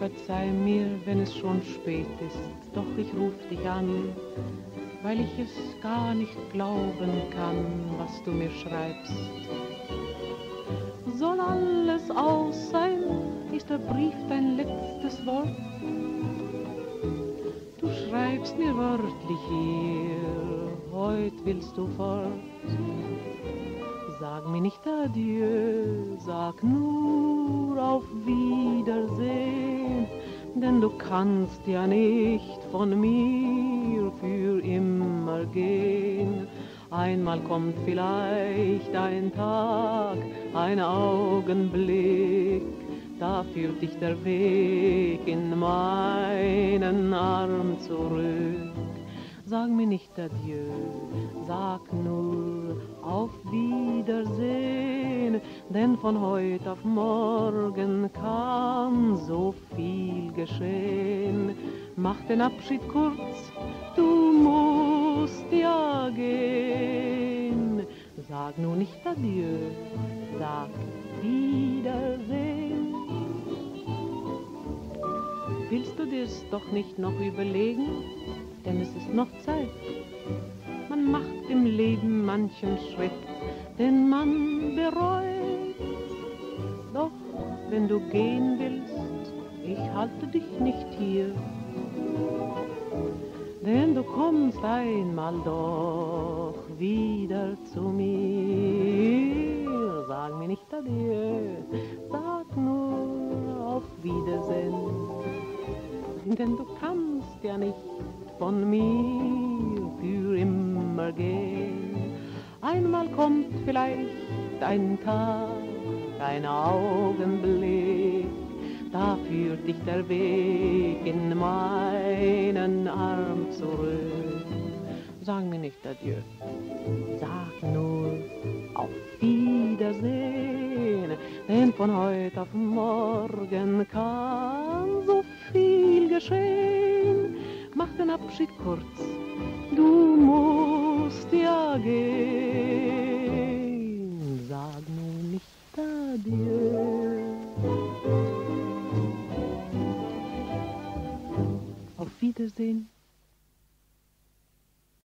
Verzeih mir, wenn es schon spät ist, doch ich ruf dich an, weil ich es gar nicht glauben kann, was du mir schreibst. Soll alles aus sein, ist der Brief dein letztes Wort? Du schreibst mir wörtlich hier, heut willst du fort. Sag mir nicht Adieu, sag nur auf Wiedersehen, denn du kannst ja nicht von mir für immer gehen. Einmal kommt vielleicht ein Tag, ein Augenblick, da führt dich der Weg in meinen Arm zurück. Sag mir nicht Adieu, sag nur auf Wiedersehen, denn von heute auf morgen kann so viel geschehen. Mach den Abschied kurz, du musst ja gehen. Sag nur nicht Adieu, sag Wiedersehen. Willst du dir's doch nicht noch überlegen? denn es ist noch Zeit. Man macht im Leben manchen Schritt, den man bereut. Doch wenn du gehen willst, ich halte dich nicht hier. Denn du kommst einmal doch wieder zu mir. Sag mir nicht Adieu, sag nur auf Wiedersehen. Denn du kannst ja nicht von mir immer gehen. Einmal kommt vielleicht ein Tag, ein Augenblick, da führt dich der Weg in meinen Arm zurück. Sag mir nicht Adieu, sag nur auf Wiedersehen, denn von heute auf morgen kann so viel geschehen. Mach den Abschied kurz, du gehen. Sag nur nicht Adieu. Auf Wiedersehen.